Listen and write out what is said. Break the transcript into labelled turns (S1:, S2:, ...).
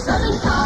S1: Você